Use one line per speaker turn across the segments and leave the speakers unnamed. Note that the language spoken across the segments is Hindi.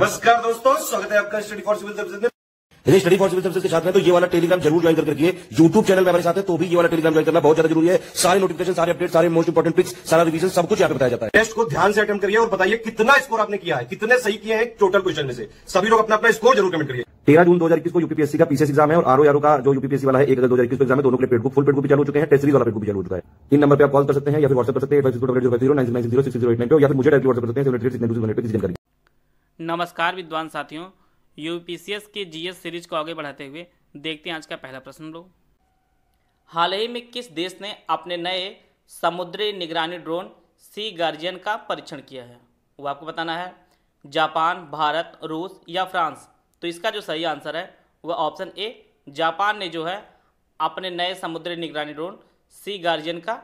नमस्कार दोस्तों, स्वागत है आपका स्टडी फॉर सिविल सर्विसेज़ में।
यदि स्टडी फॉर सिविल सर्विसेज़ के साथ में तो ये वाला टेलीग्राम ज़रूर ज्वाइन करके रखिए। यूट्यूब चैनल में हमारे साथ है तो भी ये वाला टेलीग्राम ज्वाइन करना बहुत ज़्यादा ज़रूरी है। सारे नोटिफिकेशन सारे अपडेट सारे मोस्ट इंपोर्टेंट पिक्स सारा रिवीजन सब कुछ यहाँ पे बताया जाता है।
टेस्ट को ध्यान से अटेम्प्ट करिए और बताइए कितना स्कोर आपने किया है, कितने सही किए हैं टोटल क्वेश्चन में से। सभी लोग अपना अपना स्कोर ज़रूर कमेंट करिए।
तेरह जून दो को यूपीएससी का पीसीएस एग्ज़ाम है और यारो का जो यूपीएससी वाला है, एक अगस्त दो हज़ार इक्कीस एग्ज़ाम है, दोनों के paid book full paid book भी चालू हो चुके हैं टेस्ट सीरीज़ वाला पेड बुक भी चालू हो चुका है। इन नंबर पर आप कॉल कर सकते हैं या फिर व्हाट्सएप कर सकते हैं या फिर मुझे डायरेक्ट व्हाट्सएप कर सकते हैं
नमस्कार विद्वान साथियों यूपीसीएस के जीएस सीरीज़ को आगे बढ़ाते हुए देखते हैं आज का पहला प्रश्न लोग। हाल ही में किस देश ने अपने नए समुद्री निगरानी ड्रोन सी गार्जियन का परीक्षण किया है? वो आपको बताना है, जापान, भारत, रूस या फ्रांस? तो इसका जो सही आंसर है वह ऑप्शन ए, जापान ने जो है अपने नए समुद्री निगरानी ड्रोन सी गार्जियन का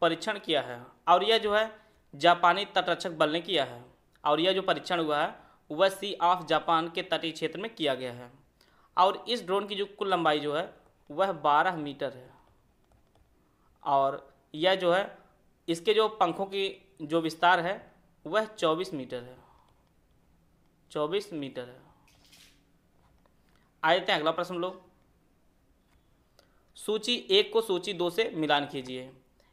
परीक्षण किया है। और यह जो है, जापानी तटरक्षक बल ने किया है। और यह जो परीक्षण हुआ है वह सी ऑफ़ जापान के तटीय क्षेत्र में किया गया है। और इस ड्रोन की जो कुल लंबाई जो है, वह 12 मीटर है। और यह जो है, इसके जो पंखों की जो विस्तार है, वह 24 मीटर है। 24 मीटर है। आए हैं अगला प्रश्न लोग। सूची एक को सूची दो से मिलान कीजिए।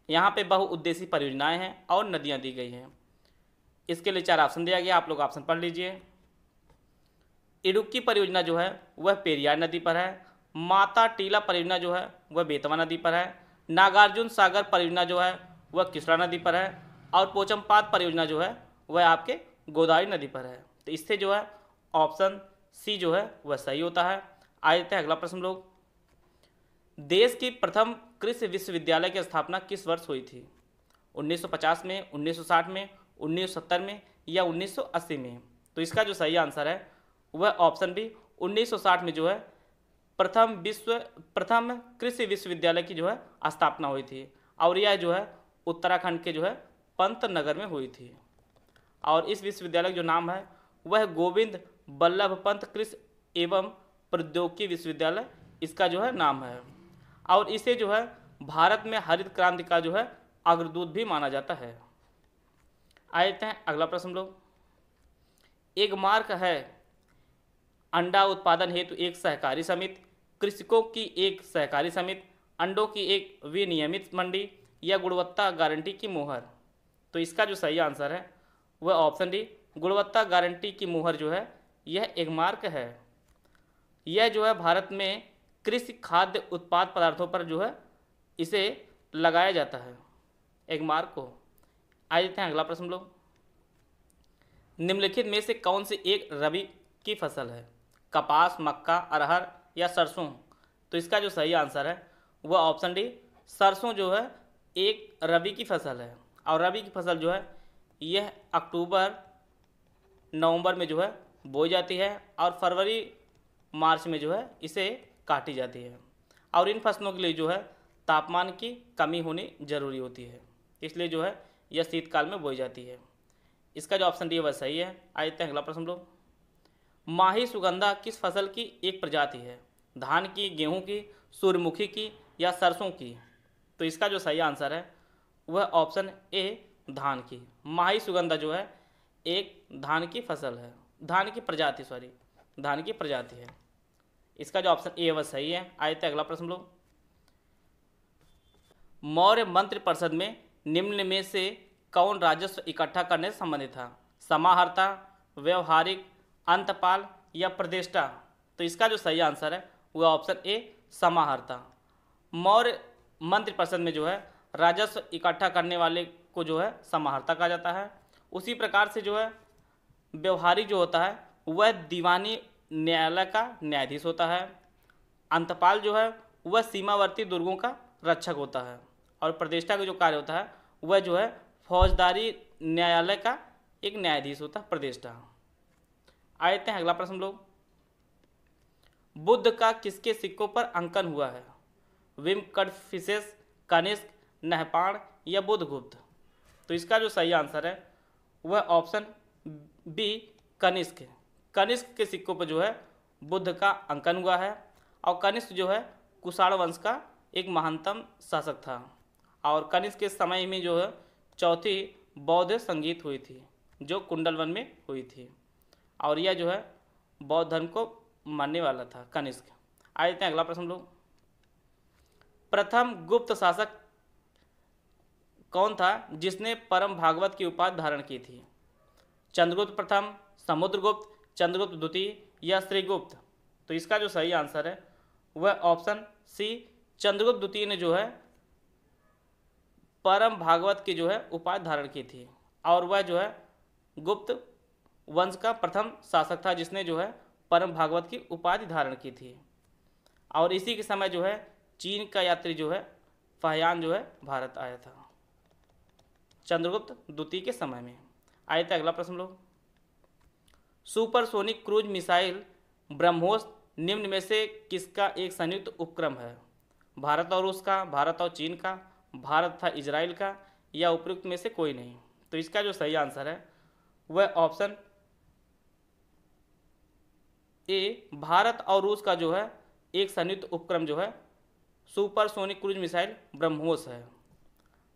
यहाँ पे बहुउद्देशीय परियोजनाएँ हैं और नदियाँ दी गई हैं। इसके लिए चार ऑप्शन दिया गया, आप लोग ऑप्शन पढ़ लीजिए। इडुक्की परियोजना जो है, वह पेरियार नदी पर है। माता टीला परियोजना जो है, वह बेतवा नदी पर है। नागार्जुन सागर परियोजना जो है, वह किसरा नदी पर है। और पोचमपात परियोजना जो है, वह आपके गोदावरी नदी पर है। तो इससे जो है ऑप्शन सी जो है, वह सही होता है। आए थे अगला प्रश्न लोग। देश की प्रथम कृषि विश्वविद्यालय की स्थापना किस वर्ष हुई थी? 1950 में 1960 में 1970 में या 1980 में तो इसका जो सही आंसर है, वह ऑप्शन बी 1960 में जो है, प्रथम विश्व, प्रथम कृषि विश्वविद्यालय की जो है, स्थापना हुई थी। और यह जो है, उत्तराखंड के जो है पंत नगर में हुई थी। और इस विश्वविद्यालय का जो नाम है, वह गोविंद बल्लभ पंत कृषि एवं प्रौद्योगिकी विश्वविद्यालय, इसका जो है नाम है। और इसे जो है, भारत में हरित क्रांति का जो है, अग्रदूत भी माना जाता है। आए थे अगला प्रश्न लोग। एक मार्क है अंडा उत्पादन हेतु एक सहकारी समिति, कृषकों की एक सहकारी समिति, अंडों की एक विनियमित मंडी या गुणवत्ता गारंटी की मुहर। तो इसका जो सही आंसर है, वह ऑप्शन डी, गुणवत्ता गारंटी की मुहर जो है, यह एक मार्क है। यह जो है, भारत में कृषि खाद्य उत्पाद पदार्थों पर जो है, इसे लगाया जाता है। एक मार्क को आ जाते हैं। अगला प्रश्न लोग। निम्नलिखित में से कौन सी एक रबी की फ़सल है? कपास, मक्का, अरहर या सरसों? तो इसका जो सही आंसर है, वह ऑप्शन डी सरसों जो है, एक रबी की फ़सल है। और रबी की फ़सल जो है, यह अक्टूबर, नवंबर में जो है, बोई जाती है और फरवरी, मार्च में जो है, इसे काटी जाती है। और इन फ़सलों के लिए जो है, तापमान की कमी होनी ज़रूरी होती है। इसलिए जो है यह शीतकाल में बोई जाती है। इसका जो ऑप्शन डी है वह सही है। आए थे अगला प्रश्न लोग। माही सुगंधा किस फ़सल की एक प्रजाति है? धान की, गेहूँ की, सूर्यमुखी की या सरसों की? तो इसका जो सही आंसर है, वह ऑप्शन ए धान की। माही सुगंधा जो है, एक धान की फ़सल है। धान की प्रजाति सॉरी धान की प्रजाति है। इसका जो ऑप्शन ए वह सही है। आए थे अगला प्रश्न लोग। मौर्य मंत्रि परिषद में निम्न में से कौन राजस्व इकट्ठा करने से संबंधित था? समाहर्ता, व्यवहारिक, अंतपाल या प्रदेष्टा तो इसका जो सही आंसर है वह ऑप्शन ए, समाहर्ता। मौर्य मंत्रिपरिषद में जो है, राजस्व इकट्ठा करने वाले को जो है, समाहर्ता कहा जाता है। उसी प्रकार से जो है, व्यवहारिक जो होता है, वह दीवानी न्यायालय का न्यायाधीश होता है। अंतपाल जो है, वह सीमावर्ती दुर्गों का रक्षक होता है। और प्रतिष्ठा का जो कार्य होता है वह जो है फौजदारी न्यायालय का एक न्यायाधीश होता है प्रतिष्ठा आए थे अगला प्रश्न लोग। बुद्ध का किसके सिक्कों पर अंकन हुआ है? विम कडफिसेस कनिष्क, नहपाण या बुद्धगुप्त तो इसका जो सही आंसर है, वह ऑप्शन बी, कनिष्क कनिष्क के सिक्कों पर जो है, बुद्ध का अंकन हुआ है, और कनिष्क जो है, कुषाण वंश का एक महानतम शासक था। और कनिष्क के समय में जो है, चौथी बौद्ध संगीत हुई थी, जो कुंडलवन में हुई थी। और यह जो है, बौद्ध धर्म को मानने वाला था, कनिष्क। आ जाते हैं अगला प्रश्न लोग। प्रथम गुप्त शासक कौन था, जिसने परम भागवत की उपाधि धारण की थी? चंद्रगुप्त प्रथम, समुद्रगुप्त, चंद्रगुप्त द्वितीय या श्रीगुप्त? तो इसका जो सही आंसर है, वह ऑप्शन सी, चंद्रगुप्त द्वितीय ने जो है परम भागवत की जो है उपाधि धारण की थी। और वह जो है गुप्त वंश का प्रथम शासक था, जिसने जो है परम भागवत की उपाधि धारण की थी। और इसी के समय जो है चीन का यात्री जो है फहयान जो है भारत आया था। चंद्रगुप्त द्वितीय के समय में। आए थे अगला प्रश्न लोग सुपरसोनिक क्रूज मिसाइल ब्रह्मोस निम्न में से किसका एक संयुक्त उपक्रम है? भारत और रूस का भारत और चीन का भारत था इजराइल का या उपयुक्त में से कोई नहीं। तो इसका जो सही आंसर है, वह ऑप्शन ए, भारत और रूस का जो है, एक संयुक्त उपक्रम जो है, सुपरसोनिक क्रूज मिसाइल ब्रह्मोस है।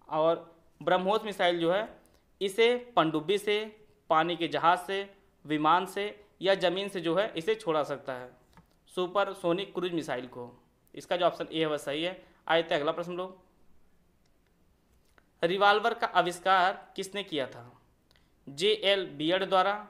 और ब्रह्मोस मिसाइल जो है, इसे पनडुब्बी से, पानी के जहाज़ से, विमान से या ज़मीन से जो है, इसे छोड़ा सकता है सुपर सोनिक क्रूज मिसाइल को। इसका जो ऑप्शन ए है, वह सही है। आए थे अगला प्रश्न लोग। रिवाल्वर का आविष्कार किसने किया था? जे एल बियड द्वारा,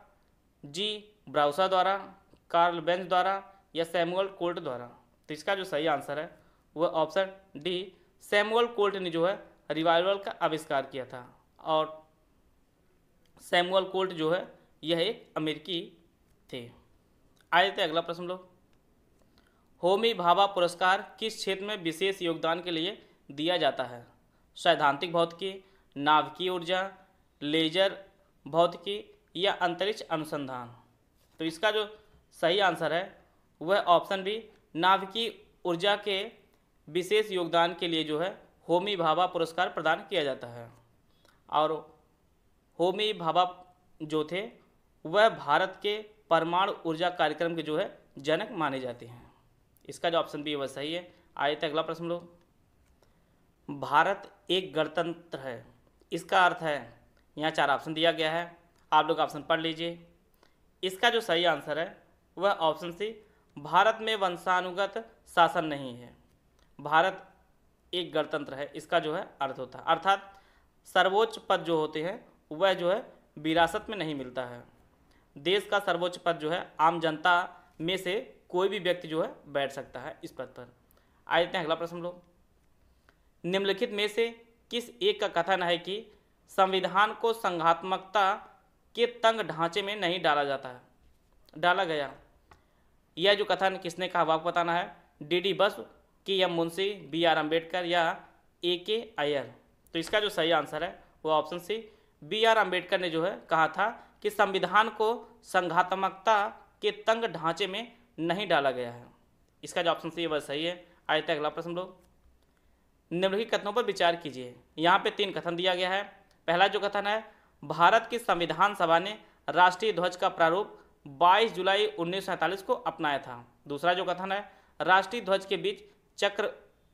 जी ब्राउसा द्वारा, कार्ल बेंच द्वारा या सैमुअल कोल्ट द्वारा? तो इसका जो सही आंसर है वह ऑप्शन डी, सैमुअल कोल्ट ने जो है रिवाल्वर का आविष्कार किया था। और सैमुअल कोल्ट जो है, यह एक अमेरिकी थे। आए थे अगला प्रश्न लोग। होमी भाभा पुरस्कार किस क्षेत्र में विशेष योगदान के लिए दिया जाता है? सैद्धांतिक भौतिकी, नाभिकीय ऊर्जा, लेजर भौतिकी या अंतरिक्ष अनुसंधान। तो इसका जो सही आंसर है, वह ऑप्शन भी नाभिकीय ऊर्जा के विशेष योगदान के लिए जो है, होमी भाभा पुरस्कार प्रदान किया जाता है। और होमी भाभा जो थे, वह भारत के परमाणु ऊर्जा कार्यक्रम के जो है, जनक माने जाते हैं। इसका जो ऑप्शन बी, वह सही है। आइए थे अगला प्रश्न लो। भारत एक गणतंत्र है। इसका अर्थ है, यहाँ चार ऑप्शन दिया गया है। आप लोग ऑप्शन पढ़ लीजिए। इसका जो सही आंसर है, वह ऑप्शन सी भारत में वंशानुगत शासन नहीं है। भारत एक गणतंत्र है, इसका जो है अर्थ होता है। अर्थात, सर्वोच्च पद जो होते हैं, वह जो है विरासत में नहीं मिलता है। देश का सर्वोच्च पद जो है, आम जनता में से कोई भी व्यक्ति जो है बैठ सकता है इस पद पर। आए हैं अगला प्रश्न लोग। निम्नलिखित में से किस एक का कथन है कि संविधान को संघात्मकता के तंग ढांचे में नहीं डाला जाता है? डाला गया। यह जो कथन किसने कहा, आपको बताना है। D D Basu, K M Munshi, B R Ambedkar या ए के अयर तो इसका जो सही आंसर है, वो option C, B R Ambedkar ने जो है कहा था कि संविधान को संघात्मकता के तंग ढांचे में नहीं डाला गया है। इसका जो ऑप्शन सी वह सही है। आए थे अगला प्रश्न लोग। निम्नलिखित कथनों पर विचार कीजिए। यहाँ पे तीन कथन दिया गया है। पहला जो कथन है, भारत की संविधान सभा ने राष्ट्रीय ध्वज का प्रारूप 22 जुलाई उन्नीस सौ सैंतालीस को अपनाया था। दूसरा जो कथन है, राष्ट्रीय ध्वज के बीच चक्र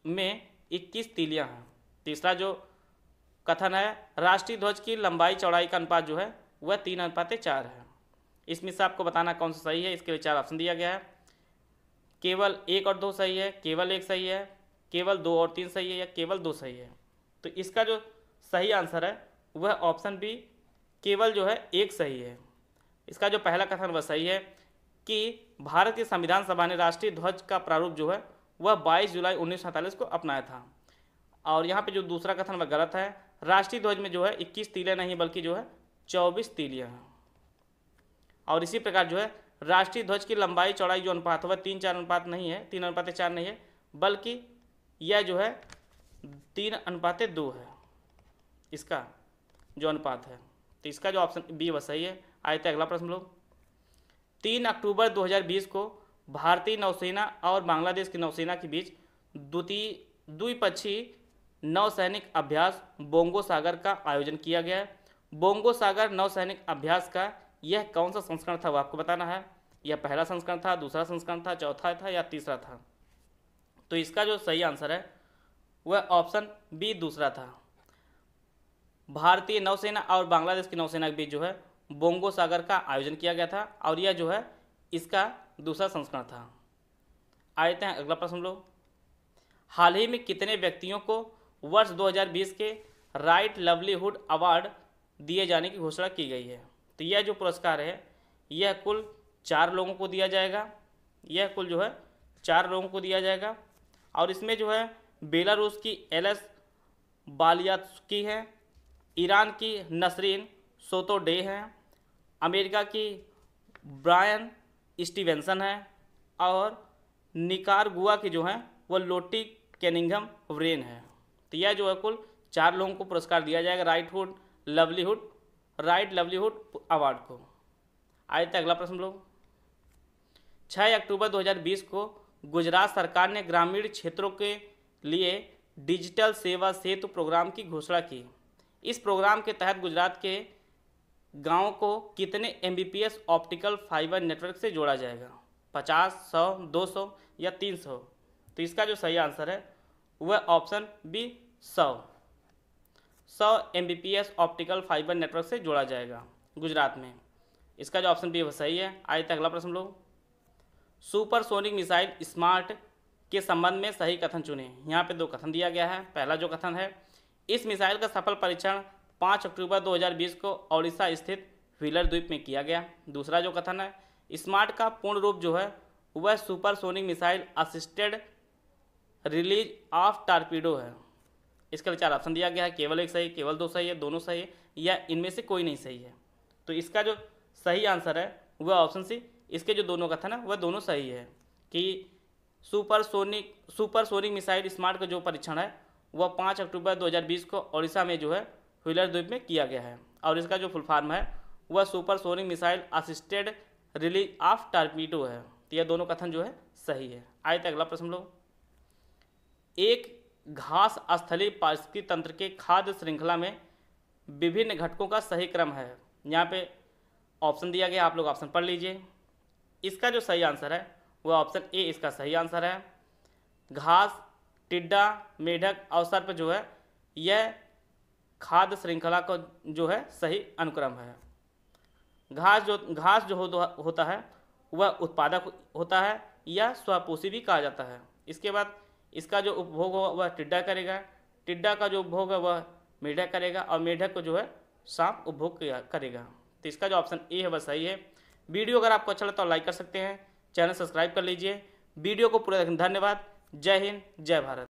में 21 तीलियाँ हैं। तीसरा जो कथन है, राष्ट्रीय ध्वज की लंबाई चौड़ाई का अनुपात जो है, वह तीन अनुपात चार है। इसमें से आपको बताना कौन सा सही है, इसके लिए चार ऑप्शन दिया गया है। केवल एक और दो सही है, केवल एक सही है। केवल दो और तीन सही है या केवल दो सही है? तो इसका जो सही आंसर है, वह ऑप्शन बी केवल जो है एक सही है। इसका जो पहला कथन वह सही है कि भारत की संविधान सभा ने राष्ट्रीय ध्वज का प्रारूप जो है, वह 22 जुलाई उन्नीस सौ सैंतालीस को अपनाया था। और यहाँ पे जो दूसरा कथन वह गलत है, राष्ट्रीय ध्वज में जो है 21 तीलियाँ नहीं, बल्कि जो है 24 तीलियाँ। हैं और इसी प्रकार जो है, राष्ट्रीय ध्वज की लंबाई, चौड़ाई जो अनुपात वह तीन चार अनुपात नहीं है, तीन अनुपात चार नहीं है, बल्कि यह जो है, तीन अनुपात दो है। इसका जो अनुपात है। तो इसका जो ऑप्शन बी वह सही है। आए थे अगला प्रश्न लोग तीन अक्टूबर 2020 को भारतीय नौसेना और बांग्लादेश की नौसेना के बीच द्वितीय, द्विपक्षीय नौसैनिक अभ्यास बोंगो सागर का आयोजन किया गया है। बोंगो सागर नौसैनिक अभ्यास का यह कौन सा संस्करण था, वो आपको बताना है। यह पहला संस्करण था, दूसरा संस्करण था, चौथा था या तीसरा था? तो इसका जो सही आंसर है, वह ऑप्शन बी दूसरा था। भारतीय नौसेना और बांग्लादेश की नौसेना के बीच जो है, बोंगो सागर का आयोजन किया गया था और यह जो है, इसका दूसरा संस्करण था। आते हैं अगला प्रश्न लोग। हाल ही में कितने व्यक्तियों को वर्ष 2020 के राइट लवलीहुड अवार्ड दिए जाने की घोषणा की गई है? तो यह जो पुरस्कार है, यह कुल चार लोगों को दिया जाएगा। यह कुल जो है, चार लोगों को दिया जाएगा। और इसमें जो है बेलारूस की एल एस बालियात्सकी है, ईरान की नसरीन सोतोडे हैं, अमेरिका की ब्रायन स्टीवेंसन है और निकारगुआ की जो है वह लोटी कैनिंगम व्रेन है। तो यह जो है कुल चार लोगों को पुरस्कार दिया जाएगा राइटहुड लवलीहुड, राइट लवलीहुड अवार्ड को। आए थे अगला प्रश्न लोग। छः अक्टूबर 2020 को गुजरात सरकार ने ग्रामीण क्षेत्रों के लिए डिजिटल सेवा सेतु प्रोग्राम की घोषणा की। इस प्रोग्राम के तहत गुजरात के गाँव को कितने MBPS ऑप्टिकल फाइबर नेटवर्क से जोड़ा जाएगा? पचास, सौ, दो सौ या तीन सौ? तो इसका जो सही आंसर है, वह ऑप्शन बी, सौ। सौ एम ऑप्टिकल फाइबर नेटवर्क से जोड़ा जाएगा गुजरात में। इसका जो ऑप्शन बी, वह सही है। आइए तक अगला प्रश्न लोग सुपरसोनिक मिसाइल स्मार्ट के संबंध में सही कथन चुने। यहाँ पे दो कथन दिया गया है। पहला जो कथन है, इस मिसाइल का सफल परीक्षण 5 अक्टूबर 2020 को ओडिशा स्थित व्हीलर द्वीप में किया गया। दूसरा जो कथन है, स्मार्ट का पूर्ण रूप जो है, वह supersonic missile assisted release of torpedo है। इसका विचार ऑप्शन दिया गया है, केवल एक सही, केवल दो सही है, दोनों सही है, या इनमें से कोई नहीं सही है। तो इसका जो सही आंसर है, वह ऑप्शन सी इसके जो दोनों कथन है वह दोनों सही है कि सुपरसोनिक सुपरसोनिक मिसाइल स्मार्ट का जो परीक्षण है, वह पाँच अक्टूबर 2020 को ओडिशा में जो है व्हीलर द्वीप में किया गया है। और इसका जो फुल फॉर्म है, वह supersonic missile assisted release of torpedo है। तो यह दोनों कथन जो है, सही है। आए थे अगला प्रश्न लोग एक घास स्थलीय पारिस्थितिकी तंत्र के खाद्य श्रृंखला में विभिन्न घटकों का सही क्रम है। यहाँ पे ऑप्शन दिया गया, आप लोग ऑप्शन पढ़ लीजिए। इसका जो सही आंसर है वह ऑप्शन ए इसका सही आंसर है। घास टिड्डा मेढक अवसर पर जो है यह खाद्य श्रृंखला का जो है सही अनुक्रम है। घास जो घास जो हो, होता है वह उत्पादक होता है या स्वपोषी भी कहा जाता है। इसके बाद इसका जो उपभोग होगा वह टिड्डा करेगा। टिड्डा का जो उपभोग है वह मेढक करेगा और मेढक को जो है सांप उपभोग करेगा। तो इसका जो ऑप्शन ए है वह सही है। वीडियो अगर आपको अच्छा लगता तो लाइक कर सकते हैं, चैनल सब्सक्राइब कर लीजिए। वीडियो को पूरा धन्यवाद। जय हिंद, जय भारत।